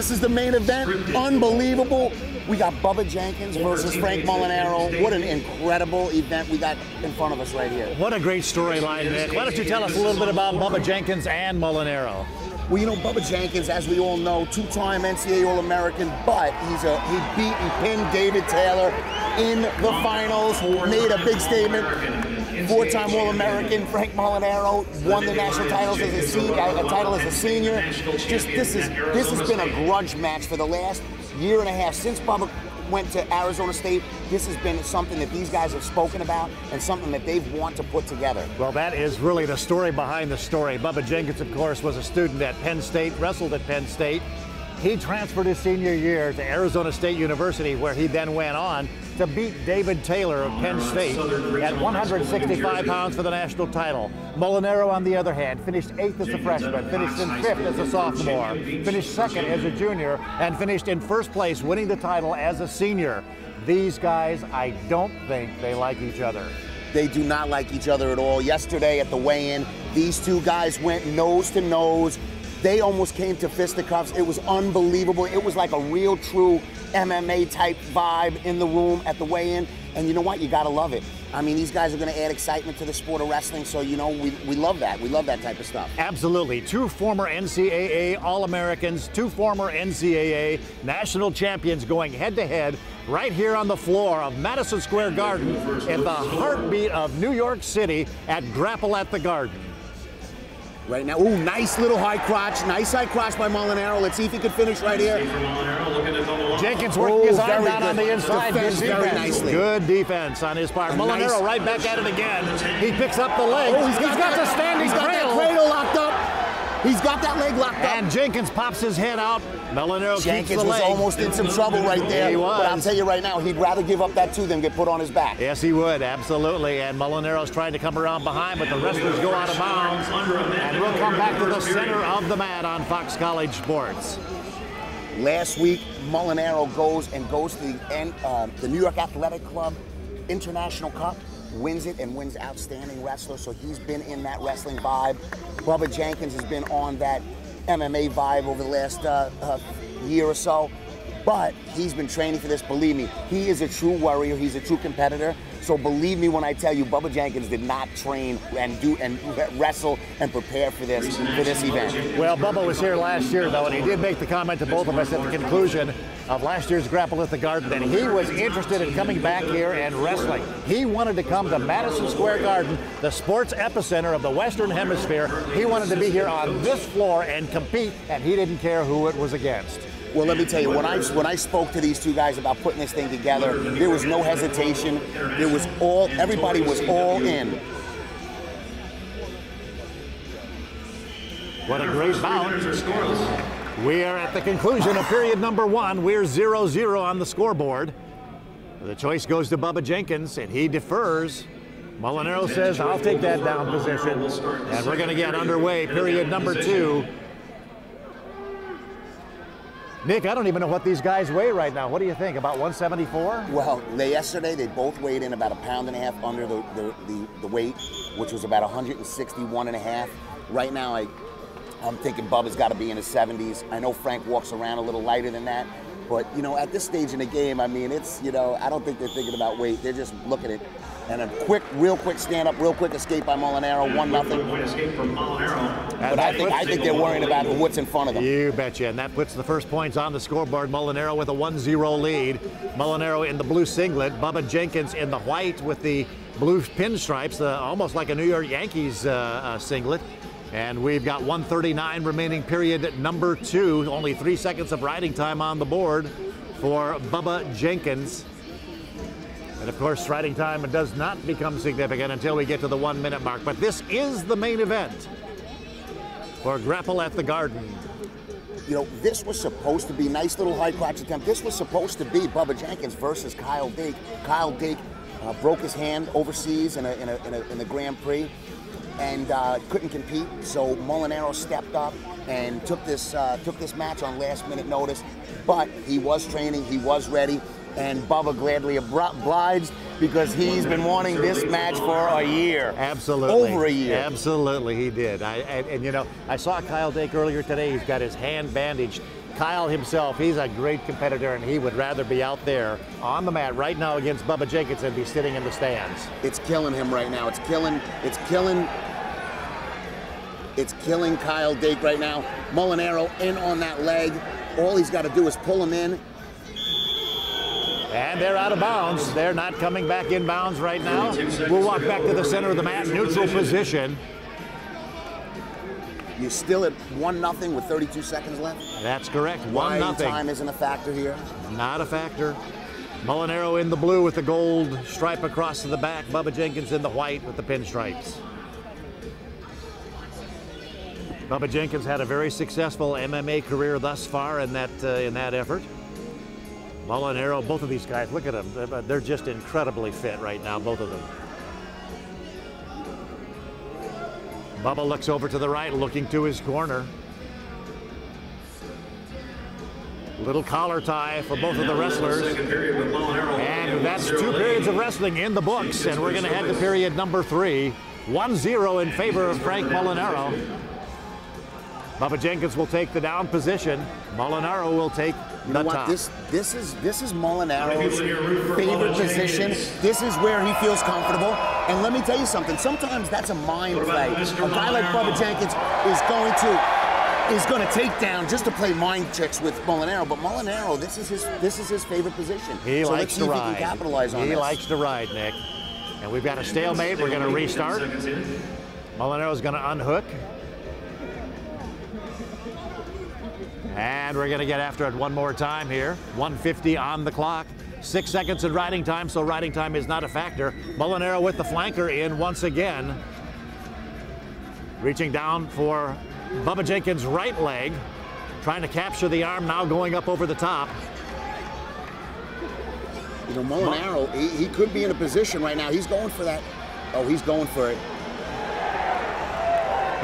this is the main event. Unbelievable. We got Bubba Jenkins versus Frank Molinaro. What an incredible event we got in front of us right here. What a great storyline, Nick. Why don't you tell us a little bit about Bubba Jenkins and Molinaro? Well, you know, Bubba Jenkins, as we all know, two-time NCAA All-American, but he's a he beat and pinned David Taylor in the finals, made a big statement. Four-time All-American Frank Molinaro won the national titles as a senior, uh, a title as a senior. Just this is this has been a grudge match for the last year and a half since Bubba went to Arizona State. This has been something that these guys have spoken about and something that they've want to put together. Well, that is really the story behind the story. Bubba Jenkins, of course, was a student at Penn State, wrestled at Penn State. He transferred his senior year to Arizona State University, where he then went on to beat David Taylor of Penn State at 165 pounds for the national title. Molinaro, on the other hand, finished eighth as a freshman, finished in fifth as a sophomore, finished second as a junior, and finished in first place, winning the title as a senior. These guys, I don't think they like each other. They do not like each other at all. Yesterday at the weigh-in, these two guys went nose to nose. They almost came to fisticuffs. It was unbelievable. It was like a real, true MMA type vibe in the room at the weigh-in. And you know what? You gotta love it. I mean, these guys are going to add excitement to the sport of wrestling, so you know we, we love that. We love that type of stuff. Absolutely. Two former NCAA All Americans, two former NCAA national champions going head to head right here on the floor of Madison Square Garden in the heartbeat of New York City at Grapple at the Garden. Right now, ooh, nice little high crotch, nice high crotch by Molinaro. Let's see if he can finish right here. Jenkins working Oh, his arm down on the inside. Defense Good very nicely. Good defense on his part. A Molinaro nice- right back at it again. He picks up the leg. Oh, he's got, the that- standing He's got cradle. that cradle locked up. He's got that leg locked up. And Jenkins pops his head out. Keeps Jenkins was almost in some trouble right there. He was. But I'll tell you right now, he'd rather give up that two than get put on his back. Yes, he would, absolutely. And Molinaro's trying to come around behind, but the wrestlers go out of bounds. And we'll come back to the center of the mat on Fox College Sports. Last week, Molinaro goes and goes to the, uh, the New York Athletic Club International Cup, wins it, and wins Outstanding Wrestler. So he's been in that wrestling vibe. Bubba Jenkins has been on that MMA vibe over the last uh, uh, year or so. But he's been training for this. Believe me, he is a true warrior. He's a true competitor. So believe me when I tell you, Bubba Jenkins did not train and do and wrestle and prepare for this for this event. Well, Bubba was here last year, though, and he did make the comment to both of us at the conclusion of last year's Grapple at the Garden that he was interested in coming back here and wrestling. He wanted to come to Madison Square Garden, the sports epicenter of the Western Hemisphere. He wanted to be here on this floor and compete, and he didn't care who it was against. Well, let me tell you, when I when I spoke to these two guys about putting this thing together, there was no hesitation. There was all everybody was all in. What a great bout. We are at the conclusion of period number one. We're 0 0 on the scoreboard. The choice goes to Bubba Jenkins, and he defers. Molinaro says, I'll take that down position. And we're going to get underway, period number two. Nick, I don't even know what these guys weigh right now. What do you think? About 174? Well, they yesterday they both weighed in about a pound and a half under the the, the, the weight, which was about 161 and a half. Right now, I I'm thinking Bubba's got to be in his 70s. I know Frank walks around a little lighter than that. But, you know, at this stage in the game, I mean, it's, you know, I don't think they're thinking about weight. They're just looking at And a quick, real quick stand up, real quick escape by Molinaro, one nothing. escape from Molinaro. But I think I think they're worrying about what's in front of them. You betcha. And that puts the first points on the scoreboard. Molinaro with a 1 0 lead. Molinaro in the blue singlet. Bubba Jenkins in the white with the blue pinstripes, uh, almost like a New York Yankees uh, uh, singlet. And we've got 139 remaining period number two. Only three seconds of riding time on the board for Bubba Jenkins. Of course, riding time does not become significant until we get to the one minute mark. But this is the main event for Grapple at the Garden. You know, this was supposed to be nice little high crotch attempt. This was supposed to be Bubba Jenkins versus Kyle Dake. Kyle Dake uh, broke his hand overseas in a, in a, in a, in the Grand Prix and uh, couldn't compete. So Molinaro stepped up and took this uh, took this match on last minute notice. But he was training, he was ready, and Bubba gladly obliged because he's been wanting this match for a year. Absolutely. Over a year. Absolutely, he did. I, and, and, you know, I saw Kyle Dake earlier today. He's got his hand bandaged. Kyle himself, he's a great competitor, and he would rather be out there on the mat right now against Bubba Jenkins than be sitting in the stands. It's killing him right now. It's killing. It's killing. It's killing Kyle Dake right now. Molinaro in on that leg. All he's got to do is pull him in. And they're out of bounds. They're not coming back in bounds right now. We'll walk back to the center of the mat, neutral position. You're still at one nothing with 32 seconds left. That's correct. One Why nothing. time isn't a factor here. Not a factor. Molinaro in the blue with the gold stripe across the back. Bubba Jenkins in the white with the pinstripes. Bubba Jenkins had a very successful MMA career thus far in that uh, in that effort. Molinaro, both of these guys, look at them. They're- just incredibly fit right now, both of them. Bubba looks over to the right, looking to his corner. Little collar tie for both of the wrestlers. And that's two periods of wrestling in the books, and we're going to head to period number three. 1-0 in favor of Frank Molinaro. Bubba Jenkins will take the down position. Molinaro will take You the know what? top. This this is this is Molinaro's People in your room for favorite position. Jenkins. This is where he feels comfortable. And let me tell you something. Sometimes that's a mind What play. Mr. A guy like Molinaro? Bubba Jenkins is going to is going to take down just to play mind tricks with Molinaro. But Molinaro, this is his this is his favorite position. he so likes let's see to if ride. he can capitalize on he this. likes to ride, Nick. And we've got a stalemate. We're going to restart. Seconds in. Molinaro's going to unhook. And we're going to get after it one more time here. 150 on the clock. Six seconds in riding time, so riding time is not a factor. Molinaro with the flanker in once again. Reaching down for Bubba Jenkins' right leg. Trying to capture the arm, now going up over the top. You know, Molinaro, he, he could be in a position right now. He's going for that. Oh, he's going for it.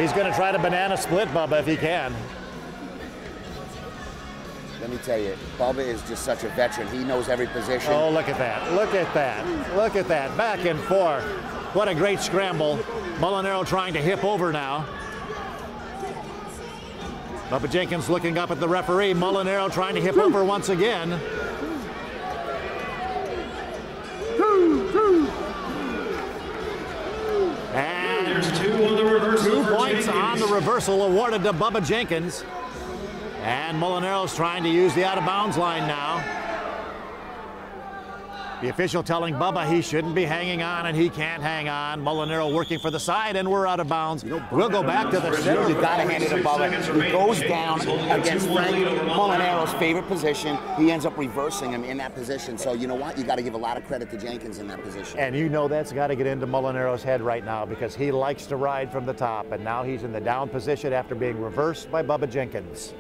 He's going to try to banana split Bubba if he can. Let me tell you, Bubba is just such a veteran. He knows every position. Oh, look at that. Look at that. Look at that. Back and forth. What a great scramble. Molinaro trying to hip over now. Bubba Jenkins looking up at the referee. Molinaro trying to hip over once again. And There's two on the reversal. Two points on the reversal awarded to Bubba Jenkins. And Molinaro's trying to use the out of bounds line now. The official telling Bubba he shouldn't be hanging on and he can't hang on. Molinaro working for the side and we're out of bounds. We'll go back to the center. You've gotta hand it to Bubba. He goes down against Frank Molinaro's favorite position. He ends up reversing him in that position. So you know what? You got to give a lot of credit to Jenkins in that position. And you know that's got to get into Molinaro's head right now because he likes to ride from the top. And now he's in the down position after being reversed by Bubba Jenkins.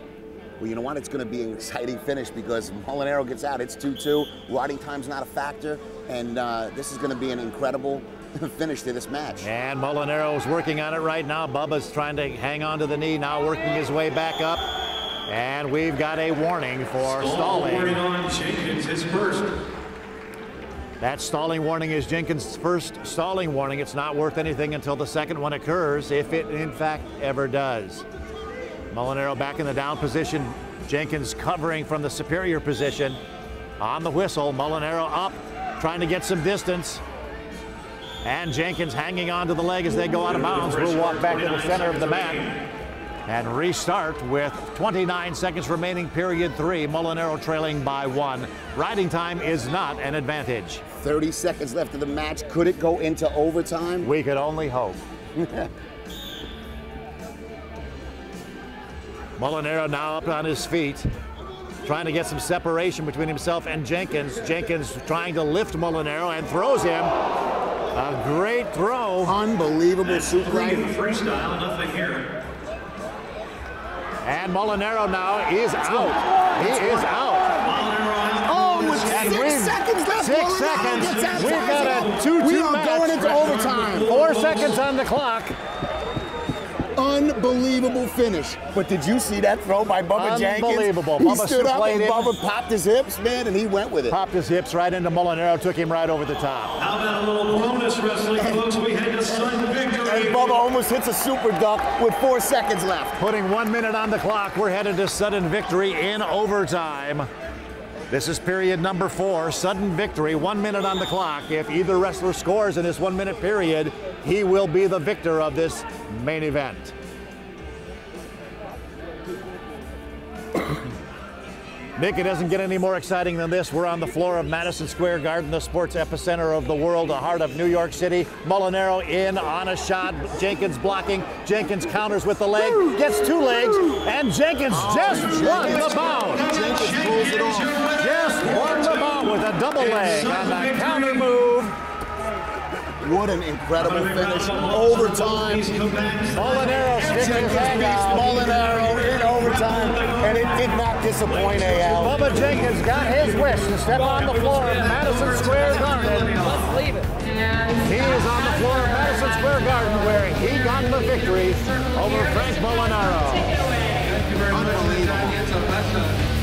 Well, you know what? It's going to be an exciting finish because Molinaro gets out. It's 2-2. Riding time's not a factor, and uh, this is going to be an incredible finish to this match. And Molinaro's working on it right now. Bubba's trying to hang on to the knee, now working his way back up. And we've got a warning for Stall warning stalling. on Jenkins, his first. That stalling warning is Jenkins' first stalling warning. It's not worth anything until the second one occurs, if it in fact ever does. Molinaro back in the down position. Jenkins covering from the superior position. On the whistle, Molinaro up, trying to get some distance. And Jenkins hanging on to the leg as they go out of bounds. We'll walk back to the center of the mat and restart with 29 seconds remaining, period three. Molinaro trailing by one. Riding time is not an advantage. 30 seconds left of the match. Could it go into overtime? We could only hope. Molinaro now up on his feet, trying to get some separation between himself and Jenkins. Jenkins trying to lift Molinaro and throws him. A great throw. Unbelievable Three suplex. freestyle, nothing here. And Molinaro now is out. He is out. Oh, with six we've- seconds left. six Molinaro seconds. gets We've got a timeout. 2-2 We are match. going into overtime. Four seconds on the clock. Unbelievable finish. But did you see that throw by Bubba Jenkins? Unbelievable. He Bubba stood up and supleted. Bubba popped his hips, man, and he went with it. Popped his hips right into Molinaro, took him right over the top. How about a little bonus wrestling, folks? We had to sign victory. and Bubba almost hits a super duck with four seconds left. Putting one minute on the clock, we're headed to sudden victory in overtime. This is period number four, sudden victory, one minute on the clock. If either wrestler scores in this one minute period, he will be the victor of this main event. Nick, it doesn't get any more exciting than this. We're on the floor of Madison Square Garden, the sports epicenter of the world, the heart of New York City. Molinaro in on a shot. Jenkins blocking. Jenkins counters with the leg, gets two legs, and Jenkins just won the bout. Jenkins pulls it off. Just won the bout with a double leg on the counter move. What an incredible finish. Overtime. Molinaro sticking his hand out. Molinaro in overtime, and it did not disappoint AL. Bubba Jenkins got his wish to step on the floor of Madison Square Garden. Let's leave it. He is on the floor of Madison Square Garden where he got the victory over Frank Molinaro. Unbelievable.